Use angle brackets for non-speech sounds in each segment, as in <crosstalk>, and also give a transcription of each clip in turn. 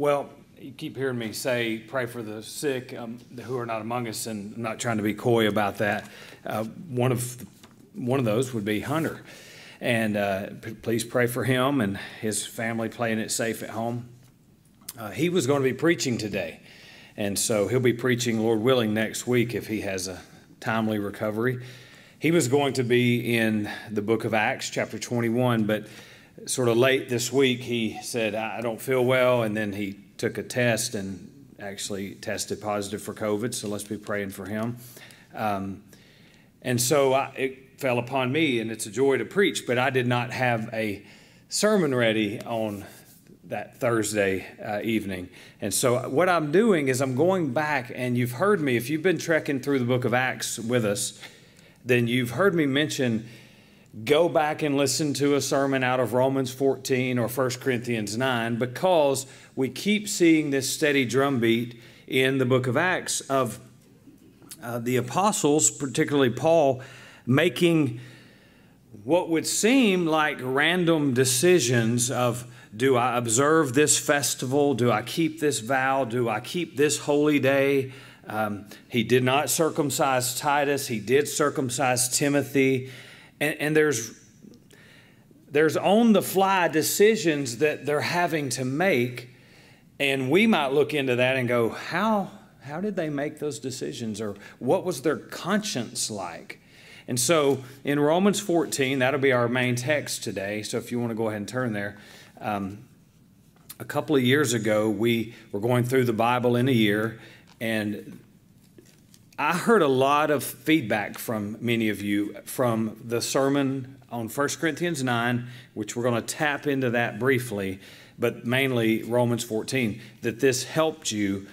Well, you keep hearing me say, pray for the sick um, who are not among us, and I'm not trying to be coy about that. Uh, one of one of those would be Hunter, and uh, please pray for him and his family playing it safe at home. Uh, he was going to be preaching today, and so he'll be preaching, Lord willing, next week if he has a timely recovery. He was going to be in the book of Acts, chapter 21, but sort of late this week, he said, I don't feel well. And then he took a test and actually tested positive for COVID. So let's be praying for him. Um, and so I, it fell upon me, and it's a joy to preach, but I did not have a sermon ready on that Thursday uh, evening. And so what I'm doing is I'm going back, and you've heard me, if you've been trekking through the book of Acts with us, then you've heard me mention go back and listen to a sermon out of Romans 14 or 1 Corinthians 9 because we keep seeing this steady drumbeat in the book of Acts of uh, the apostles, particularly Paul, making what would seem like random decisions of do I observe this festival? Do I keep this vow? Do I keep this holy day? Um, he did not circumcise Titus, he did circumcise Timothy and, and there's there's on the fly decisions that they're having to make. And we might look into that and go how how did they make those decisions? Or what was their conscience like? And so in romans 14 that'll be our main text today. So if you want to go ahead and turn there um, a couple of years ago we were going through the bible in a year. And I heard a lot of feedback from many of you from the sermon on 1 Corinthians 9, which we're going to tap into that briefly, but mainly Romans 14, that this helped you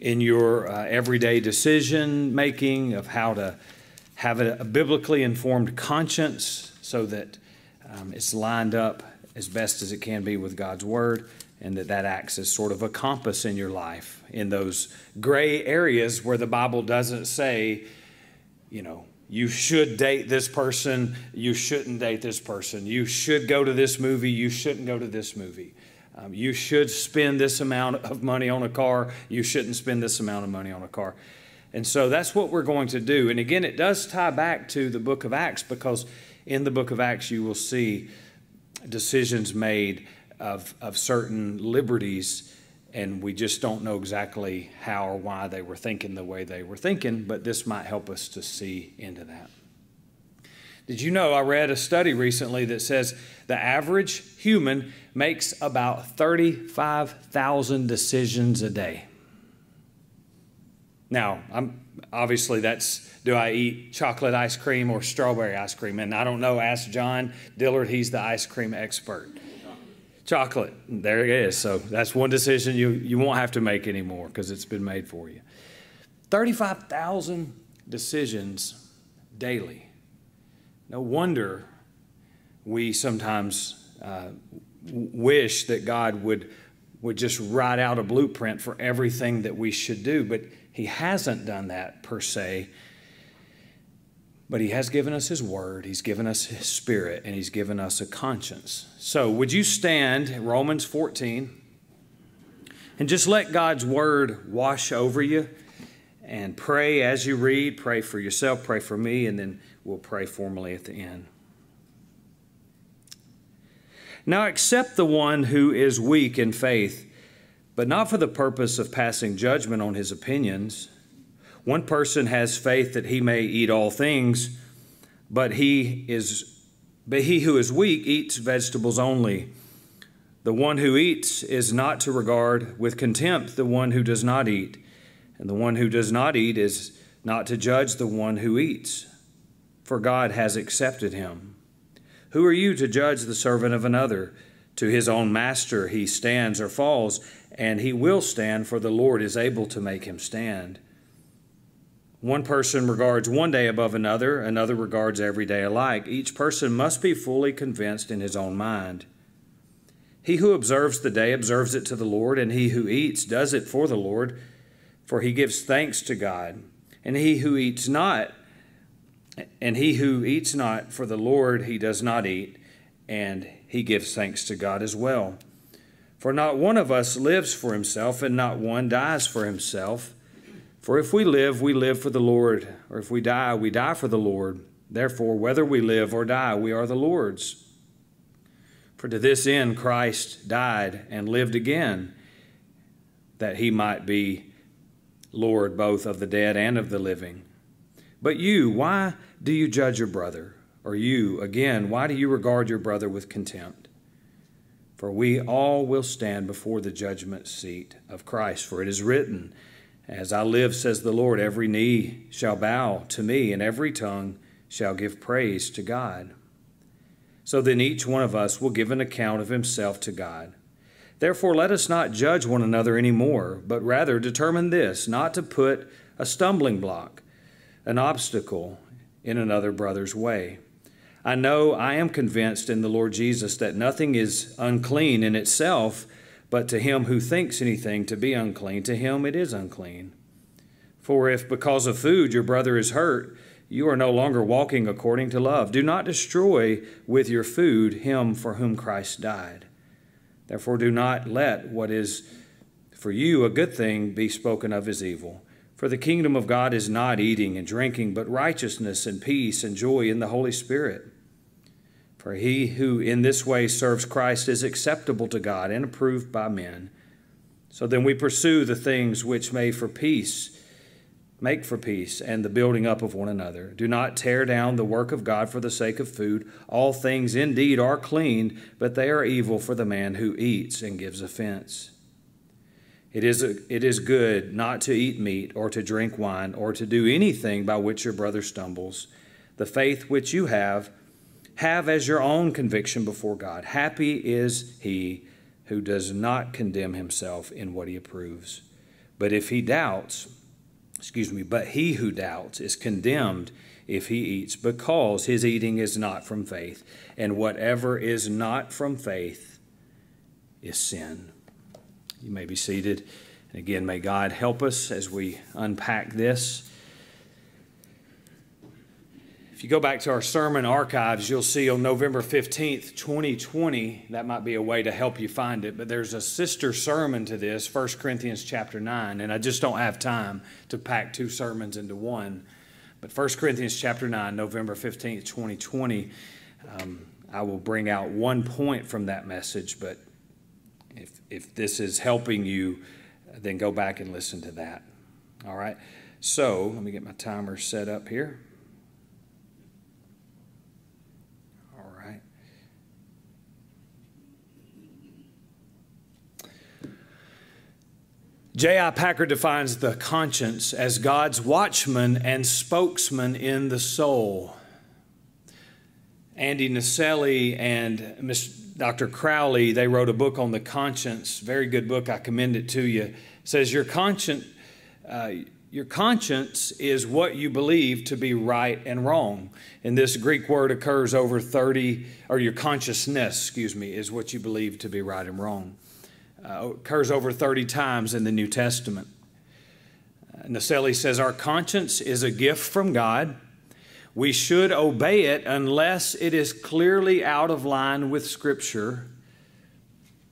in your uh, everyday decision making of how to have a, a biblically informed conscience so that um, it's lined up as best as it can be with God's Word and that that acts as sort of a compass in your life in those gray areas where the Bible doesn't say, you know, you should date this person, you shouldn't date this person, you should go to this movie, you shouldn't go to this movie. Um, you should spend this amount of money on a car, you shouldn't spend this amount of money on a car. And so that's what we're going to do. And again, it does tie back to the book of Acts because in the book of Acts you will see decisions made of, of certain liberties, and we just don't know exactly how or why they were thinking the way they were thinking, but this might help us to see into that. Did you know I read a study recently that says the average human makes about 35,000 decisions a day? Now, I'm obviously that's do I eat chocolate ice cream or strawberry ice cream? And I don't know. Ask John Dillard; he's the ice cream expert. Chocolate. There it is. So that's one decision you, you won't have to make anymore because it's been made for you. 35,000 decisions daily. No wonder we sometimes uh, wish that God would, would just write out a blueprint for everything that we should do, but He hasn't done that per se. But he has given us his word, he's given us his spirit, and he's given us a conscience. So, would you stand, Romans 14, and just let God's word wash over you and pray as you read? Pray for yourself, pray for me, and then we'll pray formally at the end. Now, accept the one who is weak in faith, but not for the purpose of passing judgment on his opinions one person has faith that he may eat all things, but he is but he who is weak eats vegetables only. The one who eats is not to regard with contempt the one who does not eat, and the one who does not eat is not to judge the one who eats, for God has accepted him. Who are you to judge the servant of another? To his own master he stands or falls, and he will stand, for the Lord is able to make him stand. One person regards one day above another, another regards every day alike. Each person must be fully convinced in his own mind. He who observes the day observes it to the Lord, and he who eats does it for the Lord, for he gives thanks to God. And he who eats not, and he who eats not for the Lord, he does not eat, and he gives thanks to God as well. For not one of us lives for himself, and not one dies for himself. For if we live, we live for the Lord, or if we die, we die for the Lord. Therefore, whether we live or die, we are the Lord's. For to this end Christ died and lived again, that he might be Lord both of the dead and of the living. But you, why do you judge your brother? Or you, again, why do you regard your brother with contempt? For we all will stand before the judgment seat of Christ. For it is written, As I live, says the Lord, every knee shall bow to me, and every tongue shall give praise to God. So then each one of us will give an account of himself to God. Therefore, let us not judge one another any more, but rather determine this not to put a stumbling block, an obstacle in another brother's way. I know, I am convinced in the Lord Jesus that nothing is unclean in itself, but to him who thinks anything to be unclean, to him it is unclean. For if because of food your brother is hurt, you are no longer walking according to love. Do not destroy with your food him for whom Christ died. Therefore, do not let what is for you a good thing be spoken of as evil. For the kingdom of God is not eating and drinking, but righteousness and peace and joy in the Holy Spirit. For he who in this way serves Christ is acceptable to God and approved by men. So then we pursue the things which may for peace Make for peace and the building up of one another. Do not tear down the work of God for the sake of food. All things indeed are clean, but they are evil for the man who eats and gives offense. It is, a, it is good not to eat meat or to drink wine or to do anything by which your brother stumbles. The faith which you have, have as your own conviction before God. Happy is he who does not condemn himself in what he approves. But if he doubts, excuse me, but he who doubts is condemned if he eats, because his eating is not from faith. And whatever is not from faith is sin. You may be seated. And again, may God help us as we unpack this. If you go back to our sermon archives, you'll see on November 15th, 2020, that might be a way to help you find it, but there's a sister sermon to this, 1 Corinthians chapter 9, and I just don't have time to pack two sermons into one. But 1 Corinthians chapter 9, November 15th, 2020, um, I will bring out one point from that message, but if, if this is helping you, then go back and listen to that. All right? So, let me get my timer set up here. J.I. Packer defines the conscience as God's watchman and spokesman in the soul. Andy Naselli and Ms. Dr. Crowley, they wrote a book on the conscience, very good book, I commend it to you. It says your conscience, uh, your conscience is what you believe to be right and wrong. And this Greek word occurs over 30, or your consciousness, excuse me, is what you believe to be right and wrong uh, occurs over 30 times in the New Testament. Uh, Naselli says, Our conscience is a gift from God. We should obey it unless it is clearly out of line with Scripture.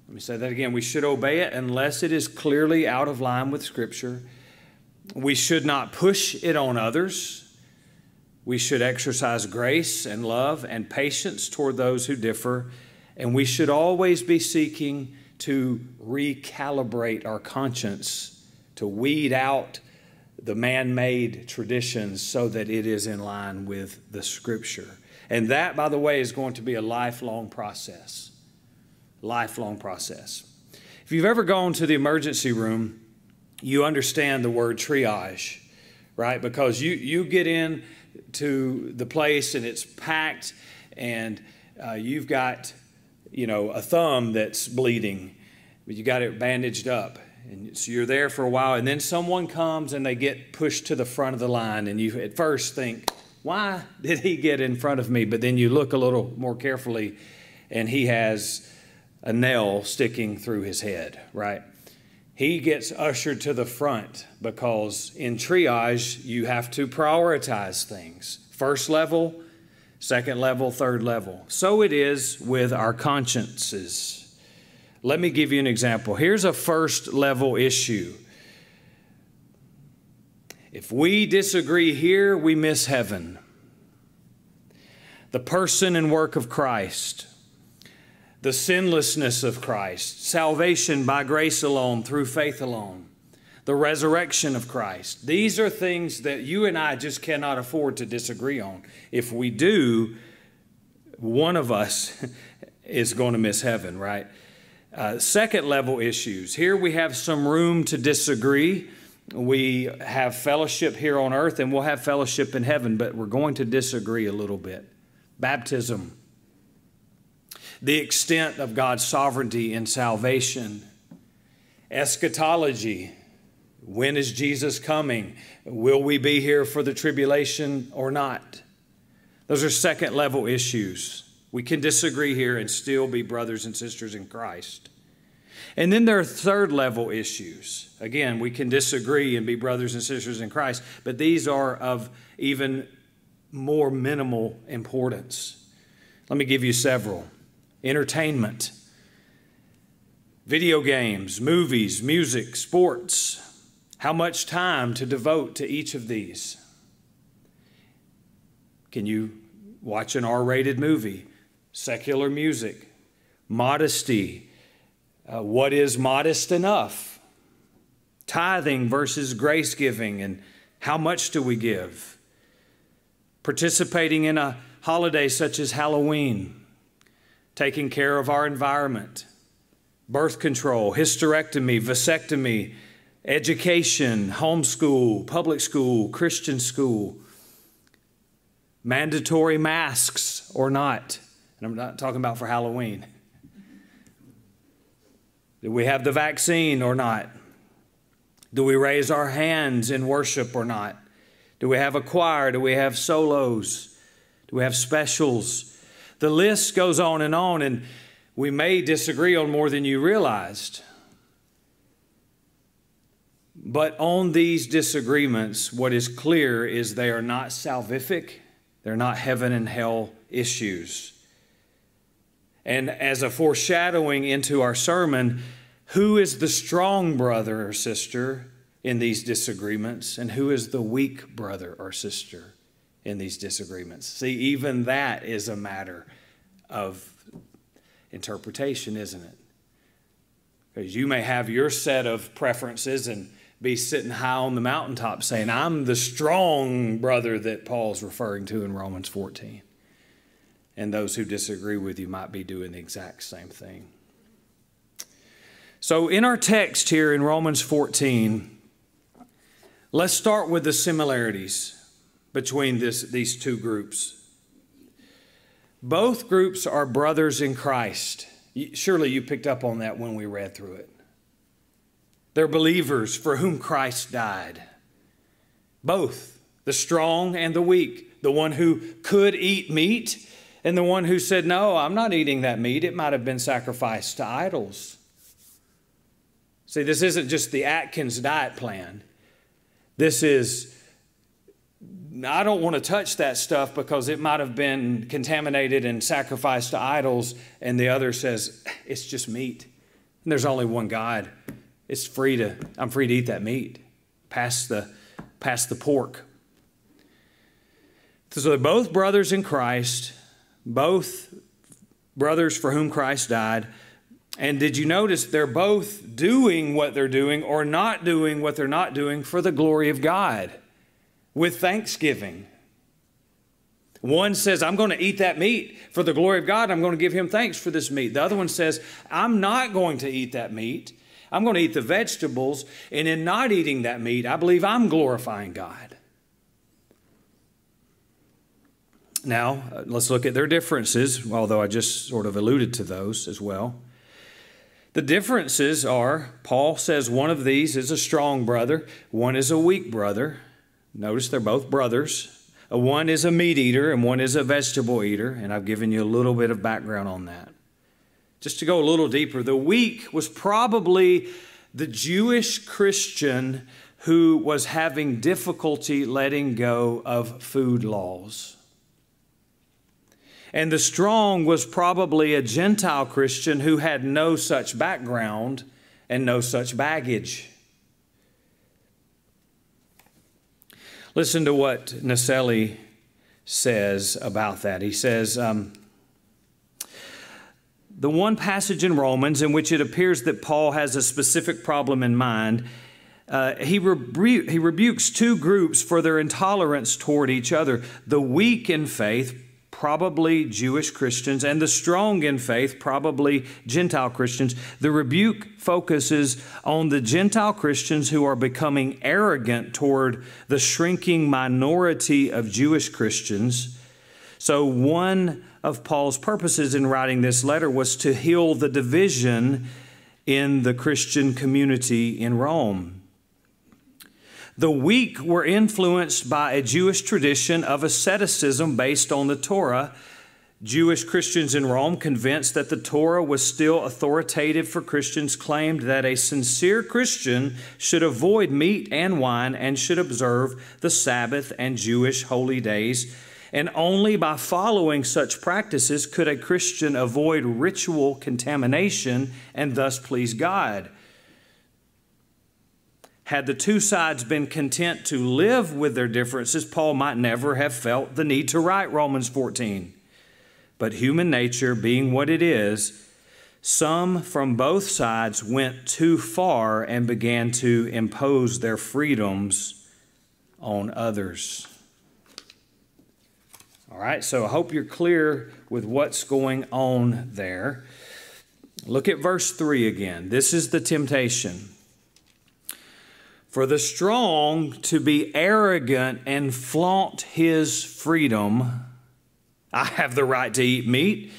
Let me say that again. We should obey it unless it is clearly out of line with Scripture. We should not push it on others. We should exercise grace and love and patience toward those who differ. And we should always be seeking to recalibrate our conscience, to weed out the man made traditions so that it is in line with the scripture. And that, by the way, is going to be a lifelong process. Lifelong process. If you've ever gone to the emergency room, you understand the word triage, right? Because you, you get in to the place and it's packed and uh, you've got you know, a thumb that's bleeding, but you got it bandaged up. And so you're there for a while, and then someone comes and they get pushed to the front of the line, and you at first think, why did he get in front of me? But then you look a little more carefully, and he has a nail sticking through his head, right? He gets ushered to the front because in triage, you have to prioritize things. First level, second level, third level. So it is with our consciences. Let me give you an example. Here's a first level issue. If we disagree here, we miss heaven. The person and work of Christ, the sinlessness of Christ, salvation by grace alone, through faith alone, the resurrection of Christ. These are things that you and I just cannot afford to disagree on. If we do, one of us <laughs> is going to miss heaven, right? Uh, second level issues. Here we have some room to disagree. We have fellowship here on earth and we'll have fellowship in heaven, but we're going to disagree a little bit. Baptism, the extent of God's sovereignty in salvation, eschatology. When is Jesus coming? Will we be here for the tribulation or not? Those are second level issues. We can disagree here and still be brothers and sisters in Christ. And then there are third level issues. Again, we can disagree and be brothers and sisters in Christ, but these are of even more minimal importance. Let me give you several entertainment, video games, movies, music, sports. How much time to devote to each of these? Can you watch an R rated movie? secular music, modesty. Uh, what is modest enough? Tithing versus grace giving, and how much do we give? Participating in a holiday such as Halloween, taking care of our environment, birth control, hysterectomy, vasectomy, education, homeschool, public school, Christian school, mandatory masks or not and I'm not talking about for Halloween. Do we have the vaccine or not? Do we raise our hands in worship or not? Do we have a choir? Do we have solos? Do we have specials? The list goes on and on, and we may disagree on more than you realized. But on these disagreements, what is clear is they are not salvific, they're not heaven and hell issues. And as a foreshadowing into our sermon, who is the strong brother or sister in these disagreements, and who is the weak brother or sister in these disagreements? See, even that is a matter of interpretation, isn't it? Because you may have your set of preferences and be sitting high on the mountaintop saying, I'm the strong brother that Paul's referring to in Romans 14 and those who disagree with you might be doing the exact same thing. So, in our text here in Romans 14, let's start with the similarities between this, these two groups. Both groups are brothers in Christ. Surely you picked up on that when we read through it. They're believers for whom Christ died. Both, the strong and the weak, the one who could eat meat and the one who said, No, I'm not eating that meat, it might have been sacrificed to idols. See, this isn't just the Atkins diet plan. This is, I don't want to touch that stuff because it might have been contaminated and sacrificed to idols. And the other says, It's just meat. And there's only one God. It's free to, I'm free to eat that meat. Pass the, pass the pork. So they're both brothers in Christ both brothers for whom Christ died. And did you notice they're both doing what they're doing or not doing what they're not doing for the glory of God with thanksgiving? One says, I'm going to eat that meat for the glory of God. I'm going to give him thanks for this meat. The other one says, I'm not going to eat that meat. I'm going to eat the vegetables. And in not eating that meat, I believe I'm glorifying God. Now, uh, let's look at their differences, although I just sort of alluded to those as well. The differences are Paul says one of these is a strong brother, one is a weak brother. Notice they're both brothers. One is a meat eater and one is a vegetable eater, and I've given you a little bit of background on that. Just to go a little deeper, the weak was probably the Jewish Christian who was having difficulty letting go of food laws. And the strong was probably a Gentile Christian who had no such background and no such baggage. Listen to what Naselli says about that. He says, um, the one passage in Romans in which it appears that Paul has a specific problem in mind, uh, he, rebu- he rebukes two groups for their intolerance toward each other the weak in faith, probably Jewish Christians, and the strong in faith, probably Gentile Christians. The rebuke focuses on the Gentile Christians who are becoming arrogant toward the shrinking minority of Jewish Christians. So, one of Paul's purposes in writing this letter was to heal the division in the Christian community in Rome. The weak were influenced by a Jewish tradition of asceticism based on the Torah. Jewish Christians in Rome, convinced that the Torah was still authoritative for Christians, claimed that a sincere Christian should avoid meat and wine and should observe the Sabbath and Jewish holy days. And only by following such practices could a Christian avoid ritual contamination and thus please God. Had the two sides been content to live with their differences, Paul might never have felt the need to write Romans 14. But human nature being what it is, some from both sides went too far and began to impose their freedoms on others. All right, so I hope you're clear with what's going on there. Look at verse 3 again. This is the temptation for the strong to be arrogant and flaunt his freedom. I have the right to eat meat,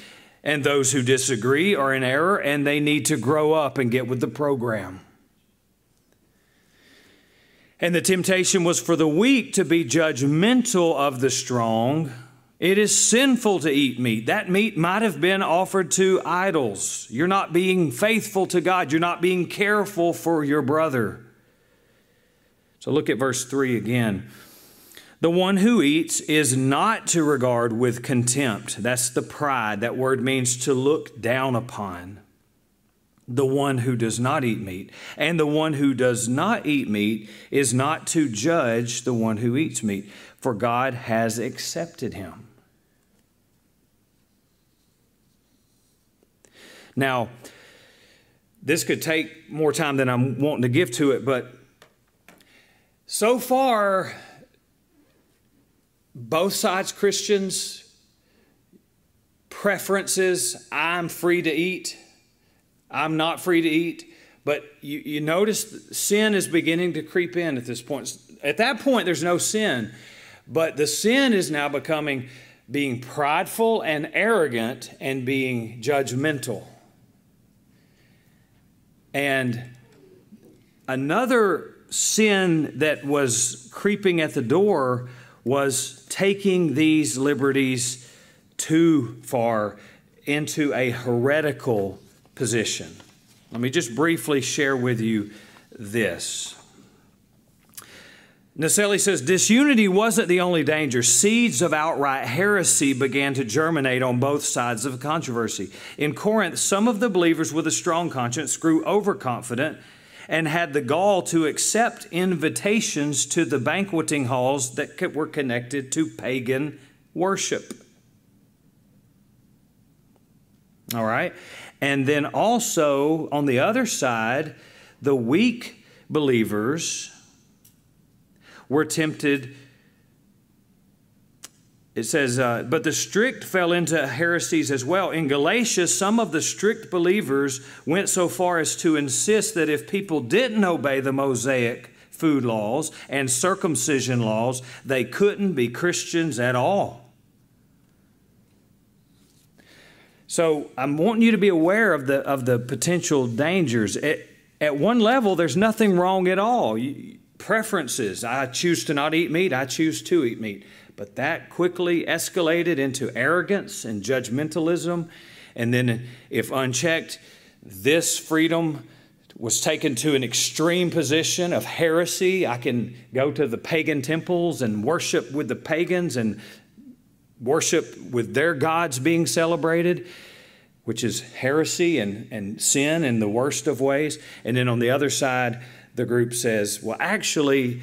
and those who disagree are in error and they need to grow up and get with the program. And the temptation was for the weak to be judgmental of the strong. It is sinful to eat meat. That meat might have been offered to idols. You're not being faithful to God. You're not being careful for your brother. So look at verse 3 again. The one who eats is not to regard with contempt. That's the pride. That word means to look down upon. The one who does not eat meat. And the one who does not eat meat is not to judge the one who eats meat, for God has accepted him. Now, this could take more time than I'm wanting to give to it, but so far, both sides Christians, preferences, I'm free to eat, I'm not free to eat. But you, you notice sin is beginning to creep in at this point. At that point, there's no sin. But the sin is now becoming being prideful and arrogant and being judgmental. And another sin that was creeping at the door was taking these liberties too far into a heretical position. Let me just briefly share with you this. Naselli says disunity wasn't the only danger. Seeds of outright heresy began to germinate on both sides of the controversy. In Corinth, some of the believers with a strong conscience grew overconfident and had the gall to accept invitations to the banqueting halls that were connected to pagan worship. All right. And then also on the other side, the weak believers were tempted it says, uh, but the strict fell into heresies as well. In Galatia, some of the strict believers went so far as to insist that if people didn't obey the Mosaic food laws and circumcision laws, they couldn't be Christians at all. So I'm wanting you to be aware of the, of the potential dangers. At, at one level, there's nothing wrong at all. You, preferences. I choose to not eat meat, I choose to eat meat. But that quickly escalated into arrogance and judgmentalism. And then, if unchecked, this freedom was taken to an extreme position of heresy. I can go to the pagan temples and worship with the pagans and worship with their gods being celebrated, which is heresy and, and sin in the worst of ways. And then on the other side, the group says, well, actually,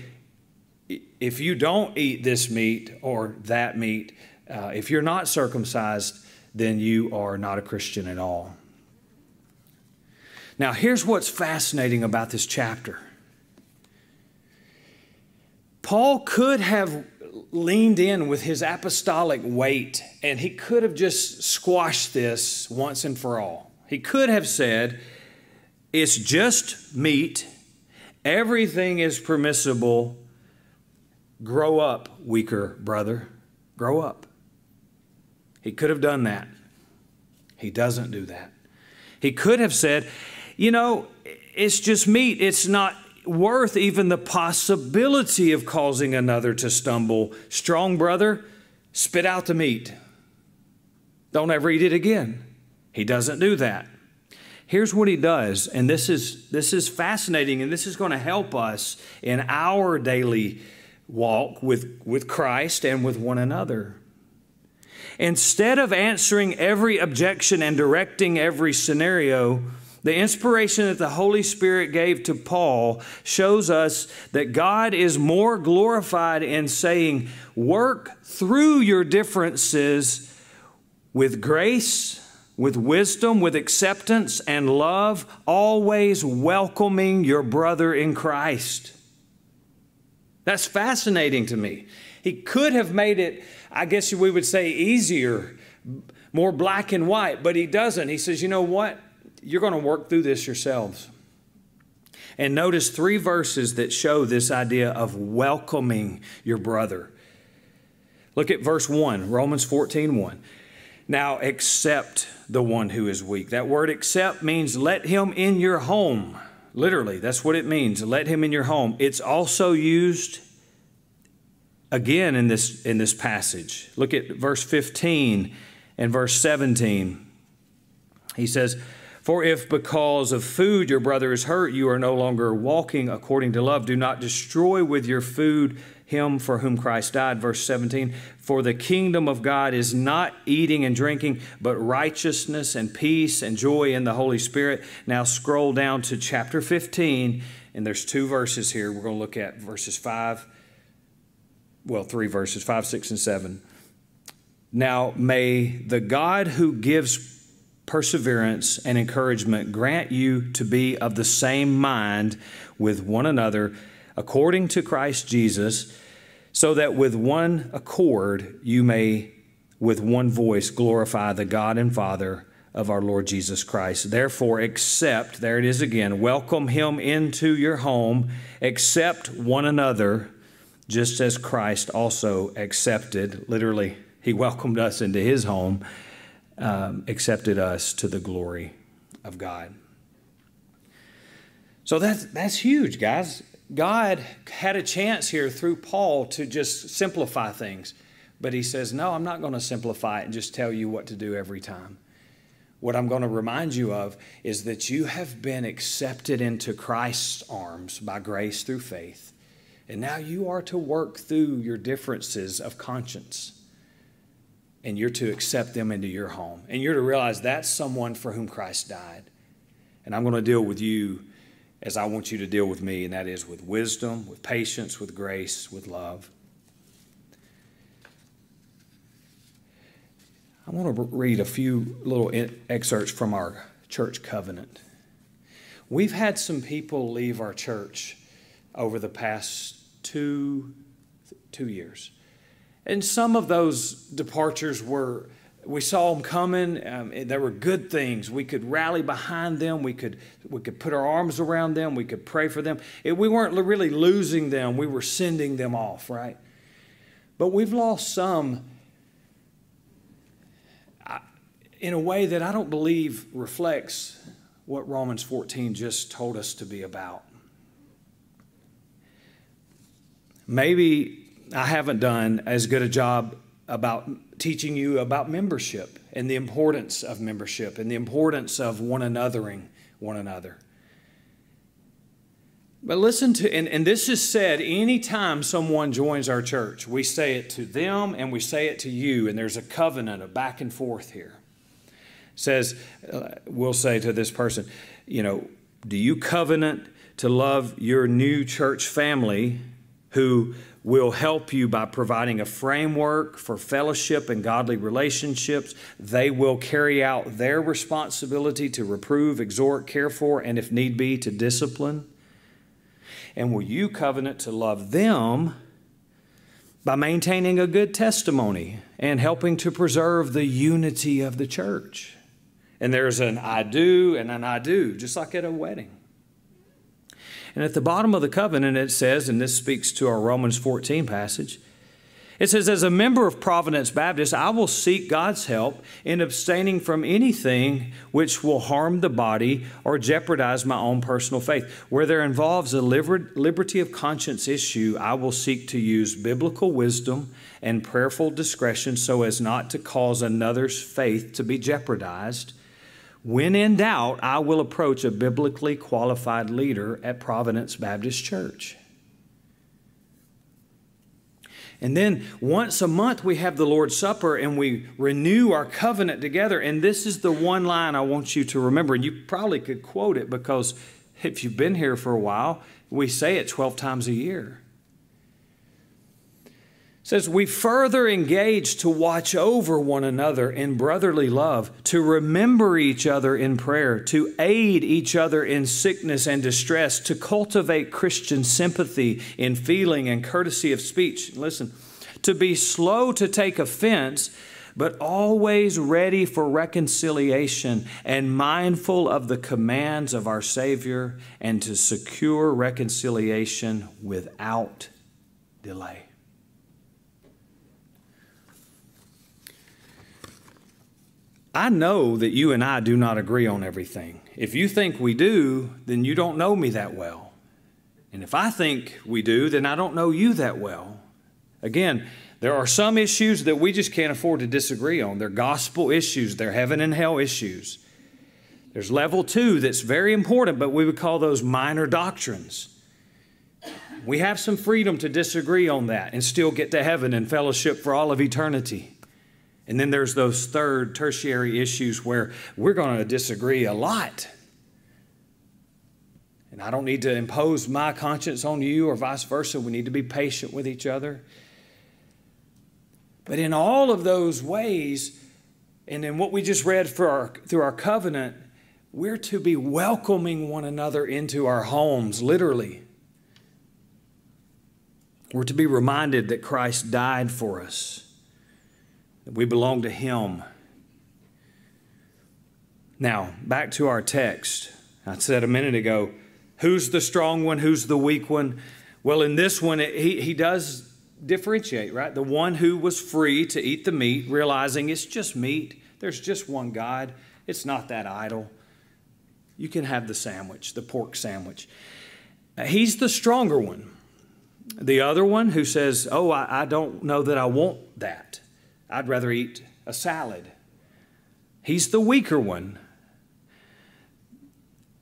if you don't eat this meat or that meat, uh, if you're not circumcised, then you are not a Christian at all. Now, here's what's fascinating about this chapter Paul could have leaned in with his apostolic weight and he could have just squashed this once and for all. He could have said, It's just meat, everything is permissible. Grow up, weaker brother. Grow up. He could have done that. He doesn't do that. He could have said, You know, it's just meat, it's not worth even the possibility of causing another to stumble. Strong brother, spit out the meat. Don't ever eat it again. He doesn't do that. Here's what he does, and this is this is fascinating, and this is going to help us in our daily walk with, with Christ and with one another. Instead of answering every objection and directing every scenario, the inspiration that the Holy Spirit gave to Paul shows us that God is more glorified in saying, Work through your differences with grace, with wisdom, with acceptance and love, always welcoming your brother in Christ. That's fascinating to me. He could have made it, I guess we would say, easier, more black and white, but he doesn't. He says, You know what? you're going to work through this yourselves. And notice three verses that show this idea of welcoming your brother. Look at verse 1, Romans 14 1. Now accept the one who is weak. That word accept means let him in your home. Literally, that's what it means. Let him in your home. It's also used again in this, in this passage. Look at verse 15 and verse 17. He says, for if because of food your brother is hurt, you are no longer walking according to love, do not destroy with your food him for whom Christ died. Verse 17 For the kingdom of God is not eating and drinking, but righteousness and peace and joy in the Holy Spirit. Now scroll down to chapter 15, and there's two verses here. We're going to look at verses 5, well, three verses, 5, 6, and 7. Now may the God who gives perseverance, and encouragement grant you to be of the same mind with one another according to Christ Jesus, so that with one accord you may with one voice glorify the God and Father of our Lord Jesus Christ. Therefore, accept, there it is again, welcome him into your home, accept one another, just as Christ also accepted, literally, he welcomed us into his home um, accepted us to the glory of God. So that's, that's huge, guys. God had a chance here through Paul to just simplify things. But he says, No, I'm not going to simplify it and just tell you what to do every time. What I'm going to remind you of is that you have been accepted into Christ's arms by grace through faith. And now you are to work through your differences of conscience and you're to accept them into your home. And you're to realize that's someone for whom Christ died. And I'm going to deal with you as I want you to deal with me, and that is with wisdom, with patience, with grace, with love. I want to read a few little excerpts from our church covenant. We've had some people leave our church over the past two, two years. And some of those departures were, we saw them coming. Um, there were good things. We could rally behind them. We could, we could put our arms around them. We could pray for them. It, we weren't really losing them, we were sending them off, right? But we've lost some in a way that I don't believe reflects what Romans 14 just told us to be about. Maybe I haven't done as good a job about teaching you about membership and the importance of membership and the importance of one anothering one another. But listen to, and, and this is said anytime someone joins our church. We say it to them and we say it to you, and there's a covenant, a back and forth here. It says, uh, we'll say to this person, you know, do you covenant to love your new church family who will help you by providing a framework for fellowship and godly relationships. They will carry out their responsibility to reprove, exhort, care for, and if need be, to discipline. And will you covenant to love them by maintaining a good testimony and helping to preserve the unity of the church? And there's an I do and an I do, just like at a wedding. And at the bottom of the covenant, it says, and this speaks to our Romans 14 passage, it says, As a member of Providence Baptist, I will seek God's help in abstaining from anything which will harm the body or jeopardize my own personal faith. Where there involves a liberty of conscience issue, I will seek to use biblical wisdom and prayerful discretion so as not to cause another's faith to be jeopardized when in doubt, I will approach a biblically qualified leader at Providence Baptist Church. And then once a month, we have the Lord's Supper and we renew our covenant together. And this is the one line I want you to remember. And you probably could quote it because if you've been here for a while, we say it 12 times a year says we further engage to watch over one another in brotherly love, to remember each other in prayer, to aid each other in sickness and distress, to cultivate Christian sympathy in feeling and courtesy of speech. Listen, to be slow to take offense, but always ready for reconciliation and mindful of the commands of our Savior and to secure reconciliation without delay. I know that you and I do not agree on everything. If you think we do, then you don't know me that well. And if I think we do, then I don't know you that well. Again, there are some issues that we just can't afford to disagree on. They're gospel issues, they're heaven and hell issues. There's level two that's very important, but we would call those minor doctrines. We have some freedom to disagree on that and still get to heaven and fellowship for all of eternity. And then there's those third tertiary issues where we're going to disagree a lot. And I don't need to impose my conscience on you or vice versa. We need to be patient with each other. But in all of those ways, and in what we just read for our, through our covenant, we're to be welcoming one another into our homes, literally. We're to be reminded that Christ died for us that we belong to Him. Now, back to our text. I said a minute ago, who's the strong one? Who's the weak one? Well, in this one, it, he, he does differentiate, right? The one who was free to eat the meat, realizing it's just meat, there's just one God, it's not that idol. You can have the sandwich, the pork sandwich. He's the stronger one. The other one who says, Oh, I, I don't know that I want that. I'd rather eat a salad. He's the weaker one.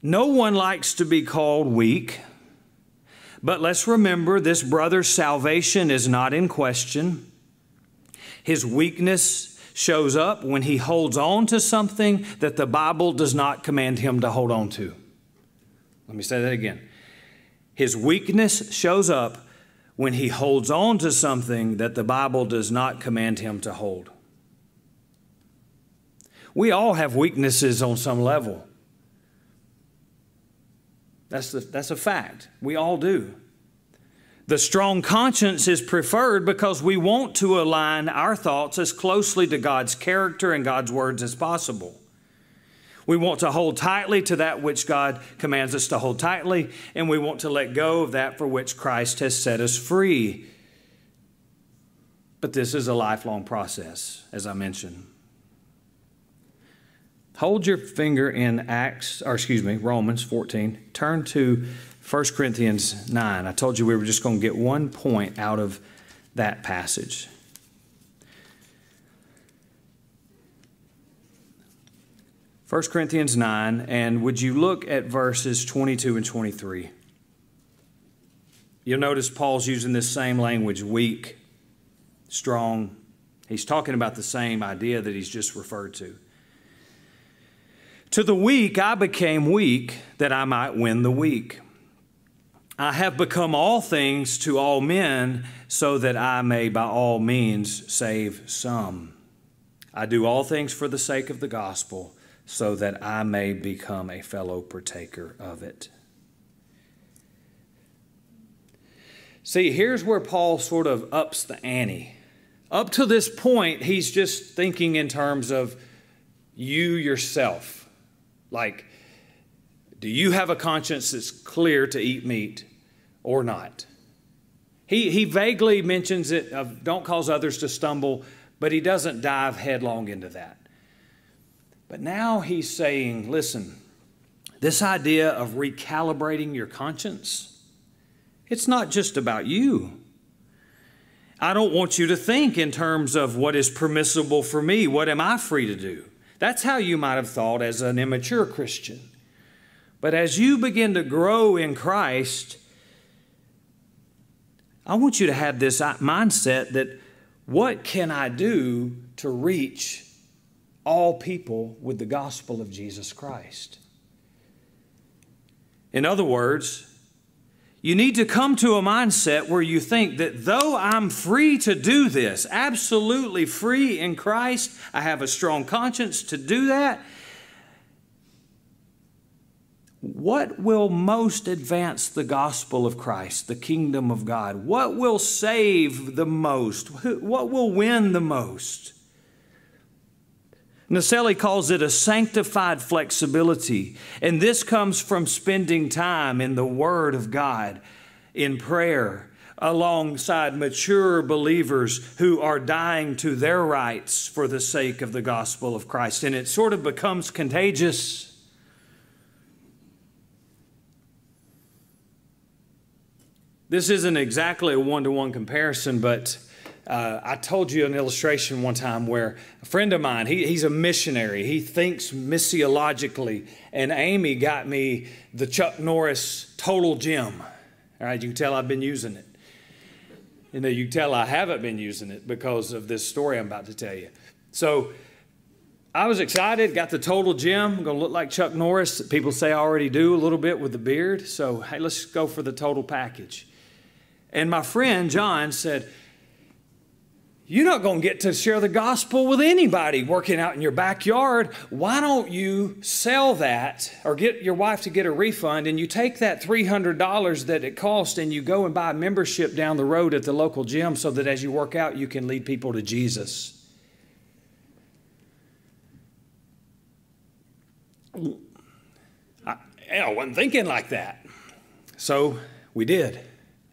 No one likes to be called weak, but let's remember this brother's salvation is not in question. His weakness shows up when he holds on to something that the Bible does not command him to hold on to. Let me say that again. His weakness shows up when he holds on to something that the Bible does not command him to hold. We all have weaknesses on some level. That's, the, that's a fact. We all do. The strong conscience is preferred because we want to align our thoughts as closely to God's character and God's words as possible. We want to hold tightly to that which God commands us to hold tightly, and we want to let go of that for which Christ has set us free. But this is a lifelong process, as I mentioned. Hold your finger in Acts, or excuse me, Romans 14. Turn to 1 Corinthians 9. I told you we were just going to get one point out of that passage. 1 Corinthians 9, and would you look at verses 22 and 23? You'll notice Paul's using this same language weak, strong. He's talking about the same idea that he's just referred to. To the weak, I became weak that I might win the weak. I have become all things to all men so that I may by all means save some. I do all things for the sake of the gospel so that I may become a fellow partaker of it. See, here's where Paul sort of ups the ante. Up to this point, he's just thinking in terms of you yourself. Like, do you have a conscience that's clear to eat meat or not? He, he vaguely mentions it of don't cause others to stumble, but he doesn't dive headlong into that. But now he's saying, listen, this idea of recalibrating your conscience it's not just about you. I don't want you to think in terms of what is permissible for me. What am I free to do? That's how you might have thought as an immature Christian. But as you begin to grow in Christ, I want you to have this mindset that what can I do to reach all people with the gospel of Jesus Christ? In other words, you need to come to a mindset where you think that though I'm free to do this, absolutely free in Christ, I have a strong conscience to do that. What will most advance the gospel of Christ, the kingdom of God? What will save the most? What will win the most? Naselli calls it a sanctified flexibility. And this comes from spending time in the Word of God, in prayer, alongside mature believers who are dying to their rights for the sake of the gospel of Christ. And it sort of becomes contagious. This isn't exactly a one to one comparison, but uh, I told you an illustration one time where a friend of mine, he, he's a missionary. He thinks missiologically. And Amy got me the Chuck Norris Total Gym. All right, you can tell I've been using it. You know, you can tell I haven't been using it because of this story I'm about to tell you. So I was excited, got the Total Gym. I'm going to look like Chuck Norris. People say I already do a little bit with the beard. So, hey, let's go for the total package. And my friend John said, you're not going to get to share the gospel with anybody working out in your backyard. Why don't you sell that or get your wife to get a refund and you take that $300 that it cost and you go and buy a membership down the road at the local gym so that as you work out, you can lead people to Jesus? I, I wasn't thinking like that. So we did.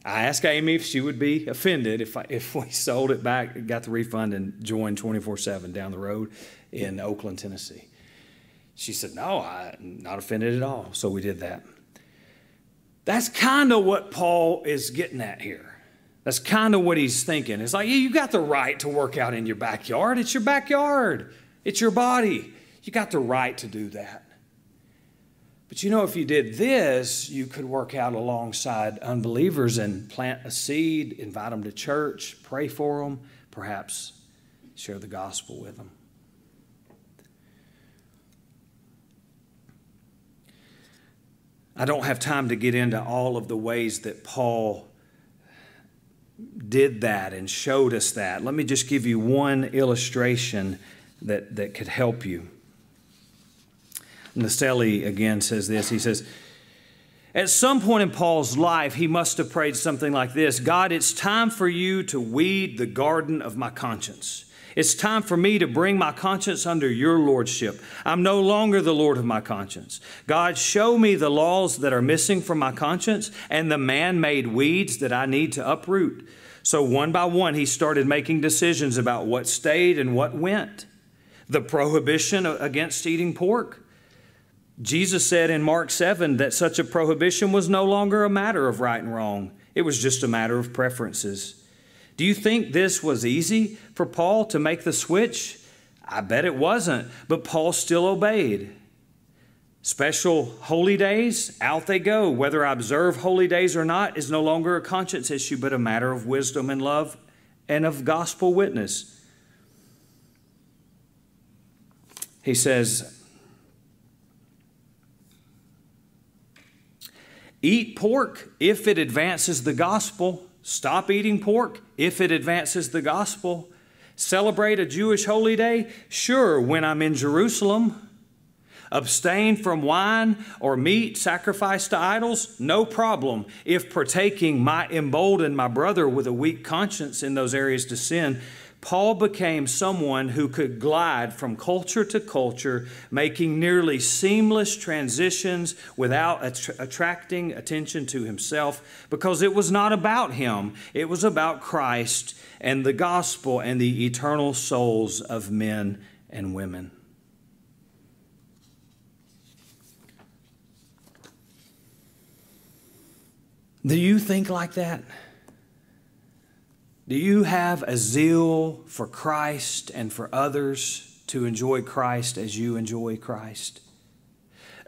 I asked Amy if she would be offended if, I, <laughs> if we sold it back, got the refund, and joined 24 7 down the road in Oakland, Tennessee. She said, No, I'm not offended at all. So we did that. That's kind of what Paul is getting at here. That's kind of what he's thinking. It's like, yeah, you got the right to work out in your backyard. It's your backyard, it's your body. You got the right to do that. But you know, if you did this, you could work out alongside unbelievers and plant a seed, invite them to church, pray for them, perhaps share the gospel with them. I don't have time to get into all of the ways that Paul did that and showed us that. Let me just give you one illustration that, that could help you. Naselli again says this. He says, At some point in Paul's life, he must have prayed something like this God, it's time for you to weed the garden of my conscience. It's time for me to bring my conscience under your lordship. I'm no longer the Lord of my conscience. God, show me the laws that are missing from my conscience and the man made weeds that I need to uproot. So, one by one, he started making decisions about what stayed and what went. The prohibition against eating pork, Jesus said in Mark 7 that such a prohibition was no longer a matter of right and wrong, it was just a matter of preferences. Do you think this was easy for Paul to make the switch? I bet it wasn't, but Paul still obeyed. Special holy days, out they go. Whether I observe holy days or not is no longer a conscience issue, but a matter of wisdom and love and of gospel witness. He says, Eat pork if it advances the gospel. Stop eating pork if it advances the gospel. Celebrate a Jewish holy day? Sure, when I'm in Jerusalem. Abstain from wine or meat sacrificed to idols? No problem. If partaking might embolden my brother with a weak conscience in those areas to sin, Paul became someone who could glide from culture to culture, making nearly seamless transitions without att- attracting attention to himself, because it was not about him. It was about Christ and the gospel and the eternal souls of men and women. Do you think like that? Do you have a zeal for Christ and for others to enjoy Christ as you enjoy Christ?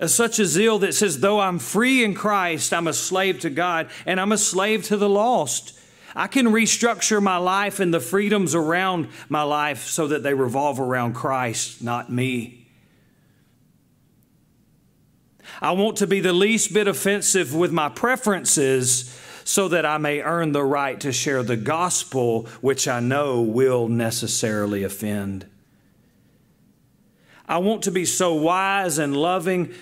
such a zeal that says, though I'm free in Christ, I'm a slave to God and I'm a slave to the lost. I can restructure my life and the freedoms around my life so that they revolve around Christ, not me. I want to be the least bit offensive with my preferences so that I may earn the right to share the gospel, which I know will necessarily offend. I want to be so wise and loving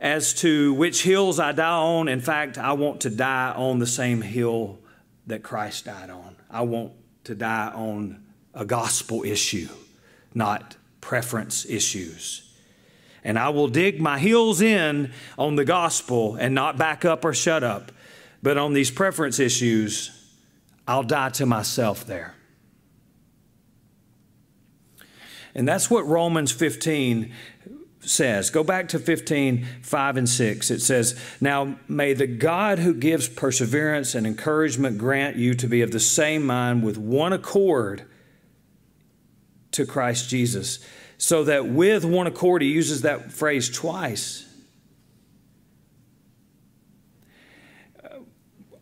as to which hills I die on. In fact, I want to die on the same hill that Christ died on. I want to die on a gospel issue, not preference issues. And I will dig my heels in on the gospel and not back up or shut up. But on these preference issues, I'll die to myself there. And that's what Romans 15 says. Go back to 15, 5 and 6. It says, Now may the God who gives perseverance and encouragement grant you to be of the same mind with one accord to Christ Jesus. So that with one accord, he uses that phrase twice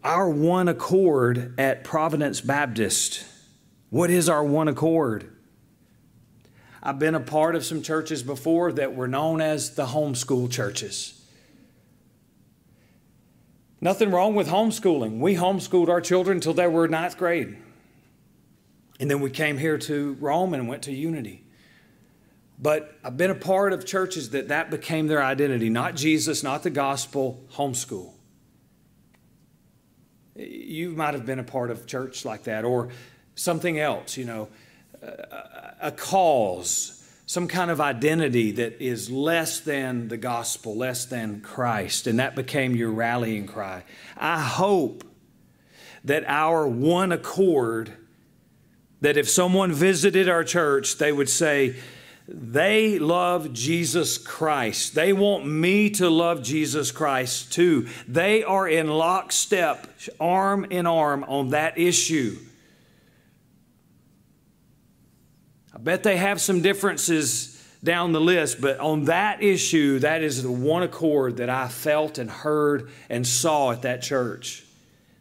our one accord at Providence Baptist. What is our one accord? I've been a part of some churches before that were known as the homeschool churches. Nothing wrong with homeschooling. We homeschooled our children until they were ninth grade. And then we came here to Rome and went to Unity. But I've been a part of churches that that became their identity, not Jesus, not the gospel, homeschool. You might have been a part of church like that or something else, you know, a, cause, some kind of identity that is less than the gospel, less than Christ, and that became your rallying cry. I hope that our one accord, that if someone visited our church, they would say, they love Jesus Christ. They want me to love Jesus Christ too. They are in lockstep, arm in arm on that issue. I bet they have some differences down the list, but on that issue, that is the one accord that I felt and heard and saw at that church.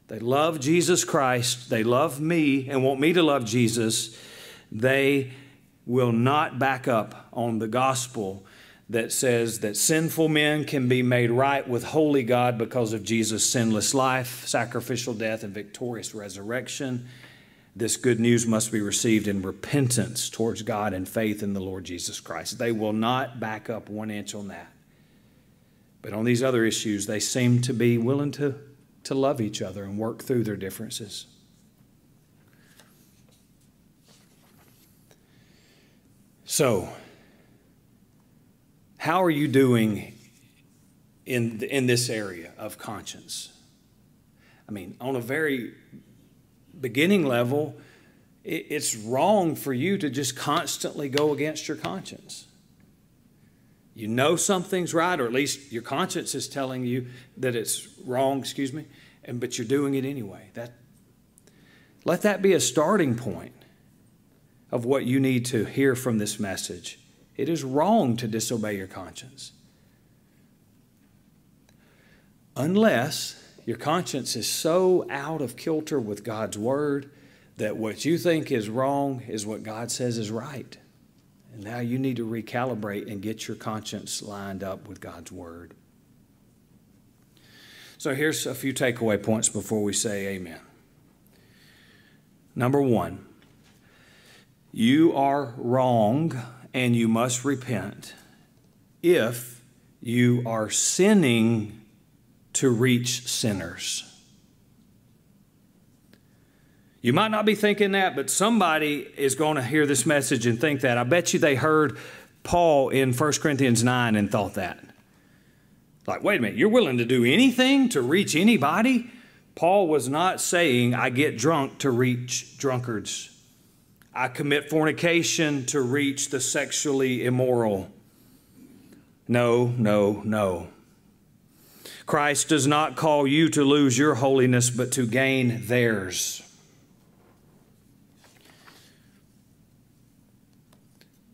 They love Jesus Christ, they love me and want me to love Jesus. They will not back up on the gospel that says that sinful men can be made right with holy God because of Jesus' sinless life, sacrificial death, and victorious resurrection. This good news must be received in repentance towards God and faith in the Lord Jesus Christ. They will not back up one inch on that. But on these other issues, they seem to be willing to, to love each other and work through their differences. So, how are you doing in, in this area of conscience? I mean, on a very beginning level, it, it's wrong for you to just constantly go against your conscience. You know something's right, or at least your conscience is telling you that it's wrong, excuse me, and but you're doing it anyway. That let that be a starting point of what you need to hear from this message. It is wrong to disobey your conscience. unless your conscience is so out of kilter with God's word that what you think is wrong is what God says is right. And now you need to recalibrate and get your conscience lined up with God's word. So here's a few takeaway points before we say amen. Number one, you are wrong and you must repent if you are sinning to reach sinners. You might not be thinking that, but somebody is going to hear this message and think that. I bet you they heard Paul in 1 Corinthians 9 and thought that. Like, wait a minute, you're willing to do anything to reach anybody? Paul was not saying, I get drunk to reach drunkards. I commit fornication to reach the sexually immoral. No, no, no. Christ does not call you to lose your holiness, but to gain theirs.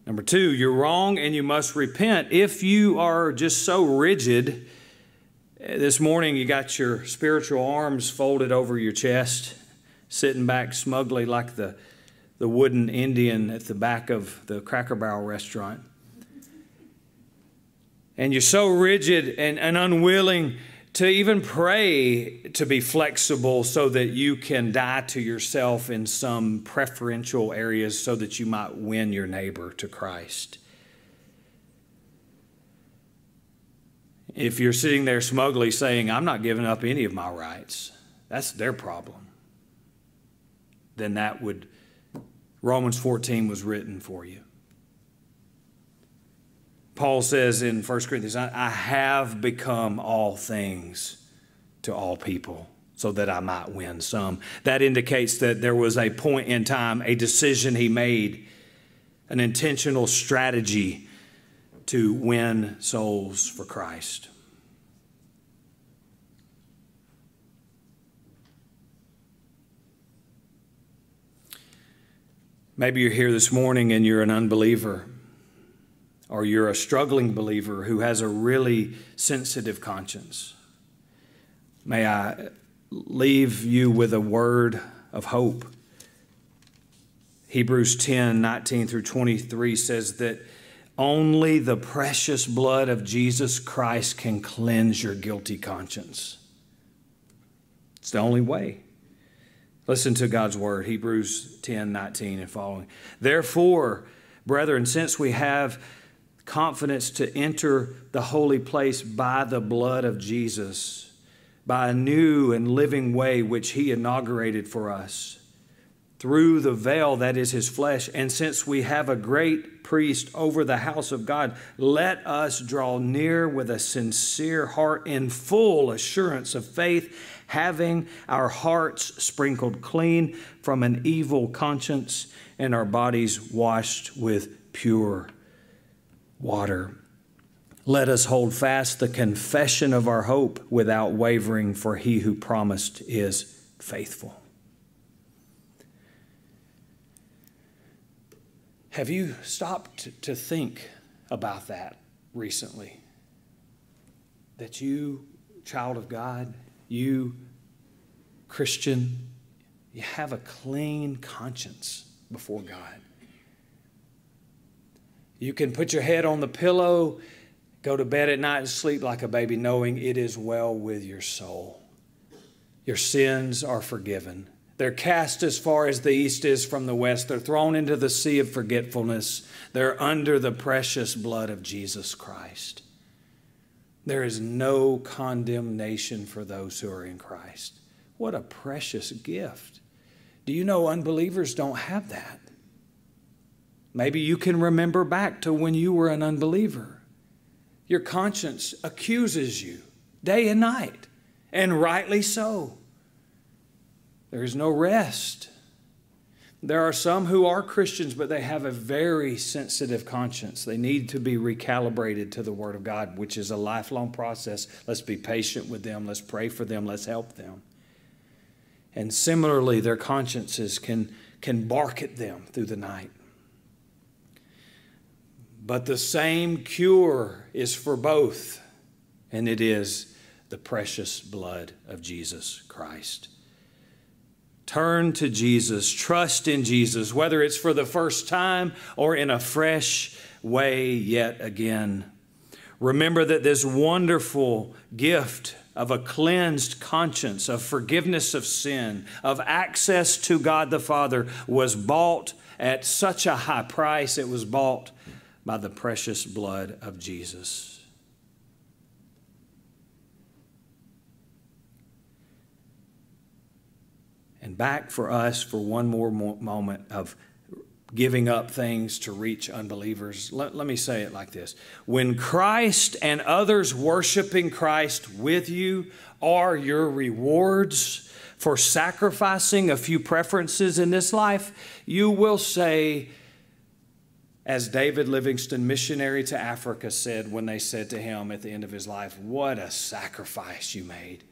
Number two, you're wrong and you must repent. If you are just so rigid, eh, this morning you got your spiritual arms folded over your chest, sitting back smugly like the, the wooden Indian at the back of the Cracker Barrel restaurant and you're so rigid and, and unwilling to even pray to be flexible so that you can die to yourself in some preferential areas so that you might win your neighbor to Christ. If you're sitting there smugly saying, I'm not giving up any of my rights, that's their problem. Then that would, Romans 14 was written for you. Paul says in 1 Corinthians, I have become all things to all people so that I might win some. That indicates that there was a point in time, a decision he made, an intentional strategy to win souls for Christ. Maybe you're here this morning and you're an unbeliever or you're a struggling believer who has a really sensitive conscience, may I leave you with a word of hope. Hebrews 10 19 through 23 says that only the precious blood of Jesus Christ can cleanse your guilty conscience. It's the only way. Listen to God's word, Hebrews 10 19 and following. Therefore, brethren, since we have confidence to enter the holy place by the blood of Jesus, by a new and living way which he inaugurated for us through the veil that is his flesh. And since we have a great priest over the house of God, let us draw near with a sincere heart in full assurance of faith, having our hearts sprinkled clean from an evil conscience and our bodies washed with pure water. Let us hold fast the confession of our hope without wavering, for he who promised is faithful. Have you stopped to think about that recently? That you, child of God, you, Christian, you have a clean conscience before God. You can put your head on the pillow, go to bed at night and sleep like a baby, knowing it is well with your soul. Your sins are forgiven. They're cast as far as the east is from the west. They're thrown into the sea of forgetfulness. They're under the precious blood of Jesus Christ. There is no condemnation for those who are in Christ. What a precious gift. Do you know unbelievers don't have that? Maybe you can remember back to when you were an unbeliever. Your conscience accuses you day and night, and rightly so. There is no rest. There are some who are Christians, but they have a very sensitive conscience. They need to be recalibrated to the Word of God, which is a lifelong process. Let's be patient with them. Let's pray for them. Let's help them. And similarly, their consciences can, can bark at them through the night. But the same cure is for both, and it is the precious blood of Jesus Christ. Turn to Jesus, trust in Jesus, whether it's for the first time or in a fresh way yet again. Remember that this wonderful gift of a cleansed conscience, of forgiveness of sin, of access to God the Father was bought at such a high price. It was bought by the precious blood of Jesus. And back for us for one more moment of giving up things to reach unbelievers. Let, let me say it like this When Christ and others worshiping Christ with you are your rewards for sacrificing a few preferences in this life, you will say, as David Livingstone, missionary to Africa, said when they said to him at the end of his life, What a sacrifice you made.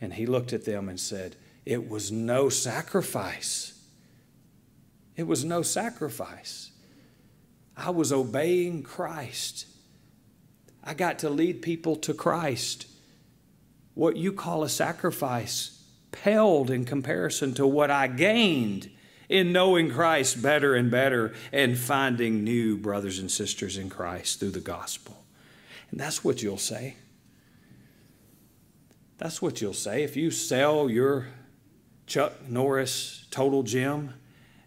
And he looked at them and said, It was no sacrifice. It was no sacrifice. I was obeying Christ. I got to lead people to Christ. What you call a sacrifice paled in comparison to what I gained in knowing Christ better and better and finding new brothers and sisters in Christ through the gospel. And that's what you'll say. That's what you'll say. If you sell your Chuck Norris Total Gym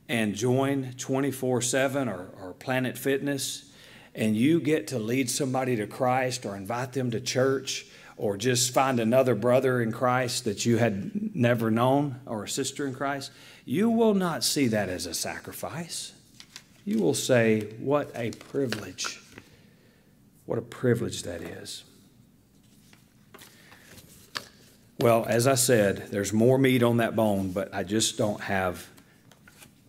and join 24 7 or, or Planet Fitness, and you get to lead somebody to Christ or invite them to church or just find another brother in Christ that you had never known or a sister in Christ, you will not see that as a sacrifice. You will say, What a privilege! What a privilege that is. Well, as I said, there's more meat on that bone, but I just don't have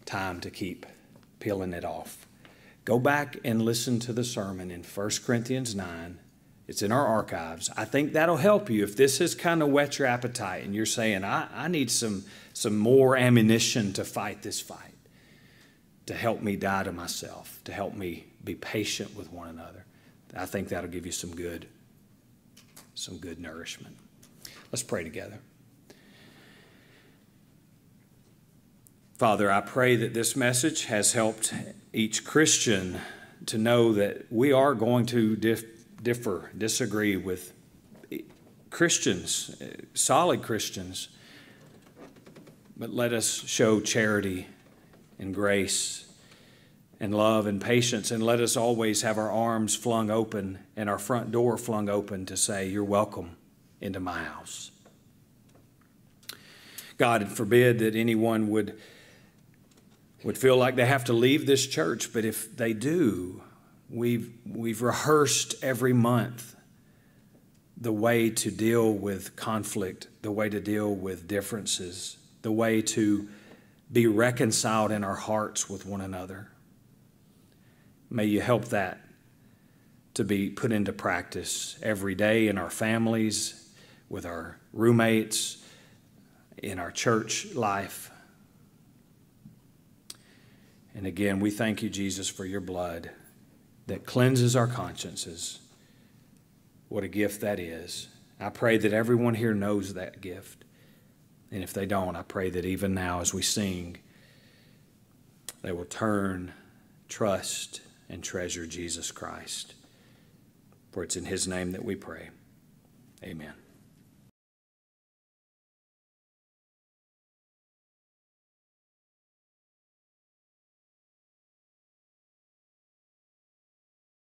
time to keep peeling it off. Go back and listen to the sermon in 1 Corinthians 9. It's in our archives. I think that'll help you if this has kind of whet your appetite and you're saying, I, I need some, some more ammunition to fight this fight, to help me die to myself, to help me be patient with one another. I think that'll give you some good, some good nourishment. Let's pray together. Father, I pray that this message has helped each Christian to know that we are going to dif- differ, disagree with Christians, solid Christians, but let us show charity and grace and love and patience, and let us always have our arms flung open and our front door flung open to say, You're welcome into my house. God forbid that anyone would would feel like they have to leave this church, but if they do, we've, we've rehearsed every month the way to deal with conflict, the way to deal with differences, the way to be reconciled in our hearts with one another. May you help that to be put into practice every day in our families, with our roommates, in our church life. And again, we thank you, Jesus, for your blood that cleanses our consciences. What a gift that is. I pray that everyone here knows that gift. And if they don't, I pray that even now as we sing, they will turn, trust, and treasure Jesus Christ. For it's in his name that we pray. Amen.